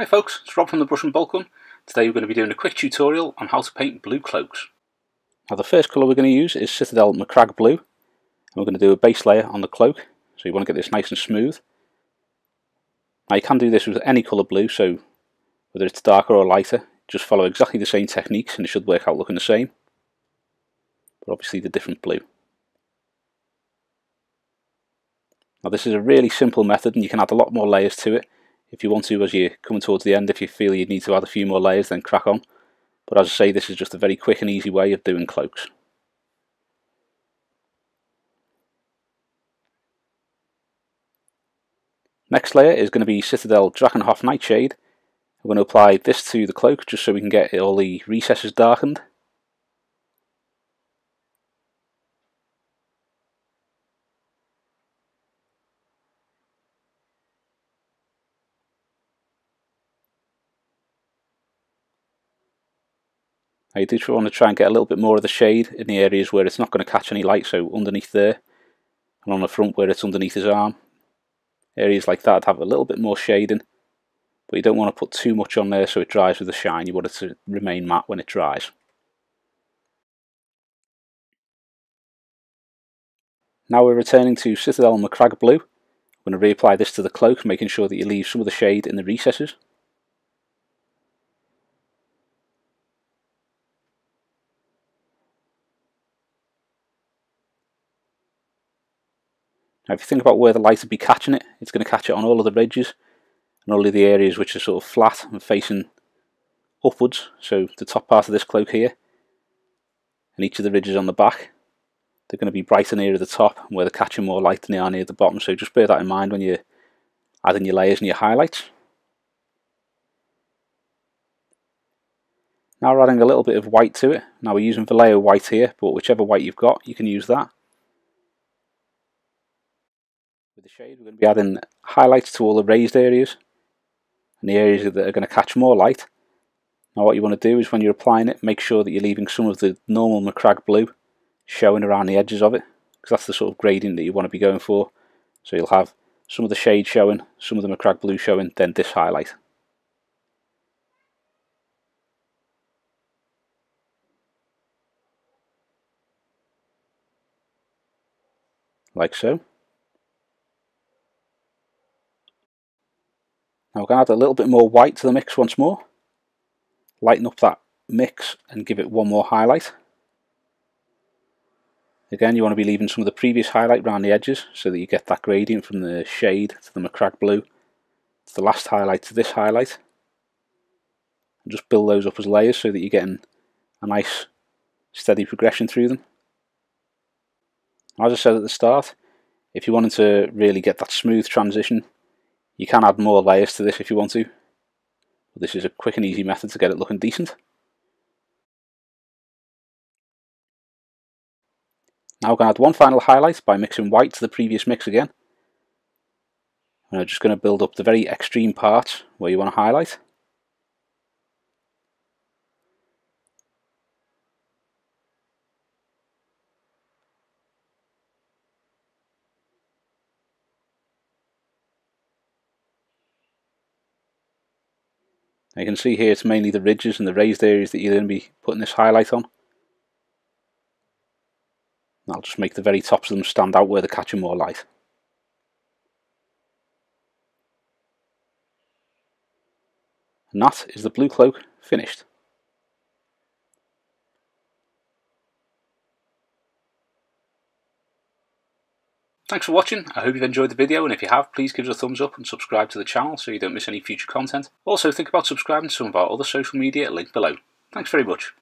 Hi folks, it's Rob from the Brush and Boltgun. Today we're going to be doing a quick tutorial on how to paint blue cloaks. Now the first colour we're going to use is Citadel Macragge Blue. And we're going to do a base layer on the cloak, so you want to get this nice and smooth. Now you can do this with any colour blue, so whether it's darker or lighter, just follow exactly the same techniques and it should work out looking the same. But obviously the different blue. Now this is a really simple method and you can add a lot more layers to it if you want to as you're coming towards the end if you feel you need to add a few more layers then crack on. But as I say this is just a very quick and easy way of doing cloaks. Next layer is going to be Citadel Drakenhof Nightshade. We're going to apply this to the cloak just so we can get all the recesses darkened You do want to try and get a little bit more of the shade in the areas where it's not going to catch any light, so underneath there, and on the front where it's underneath his arm. Areas like that have a little bit more shading, but you don't want to put too much on there so it dries with a shine, you want it to remain matte when it dries. Now we're returning to Citadel Macragge Blue. I'm going to reapply this to the cloak, making sure that you leave some of the shade in the recesses. Now if you think about where the light would be catching it, it's going to catch it on all of the ridges and only the areas which are sort of flat and facing upwards, so the top part of this cloak here and each of the ridges on the back, they're going to be brighter near the top and where they're catching more light than they are near the bottom, so just bear that in mind when you're adding your layers and your highlights. Now we're adding a little bit of white to it. Now we're using Vallejo white here, but whichever white you've got, you can use that. With the shade, we're going to be adding highlights to all the raised areas and the areas that are going to catch more light. Now what you want to do is when you're applying it, make sure that you're leaving some of the normal Macragge blue showing around the edges of it, because that's the sort of grading that you want to be going for. So you'll have some of the shade showing, some of the Macragge blue showing, then this highlight. Like so. Now we're going to add a little bit more white to the mix once more. Lighten up that mix and give it one more highlight. Again, you want to be leaving some of the previous highlight around the edges so that you get that gradient from the shade to the Macragge blue to the last highlight to this highlight. And just build those up as layers so that you're getting a nice steady progression through them. As I said at the start, if you wanted to really get that smooth transition you can add more layers to this if you want to. But this is a quick and easy method to get it looking decent. Now we're going to add one final highlight by mixing white to the previous mix again. And I'm just going to build up the very extreme parts where you want to highlight. You can see here it's mainly the ridges and the raised areas that you're going to be putting this highlight on. And I'll just make the very tops of them stand out where they're catching more light. And that is the blue cloak finished. Thanks for watching, I hope you've enjoyed the video and if you have, please give us a thumbs up and subscribe to the channel so you don't miss any future content. Also think about subscribing to some of our other social media linked below. Thanks very much.